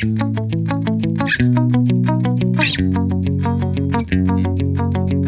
Thank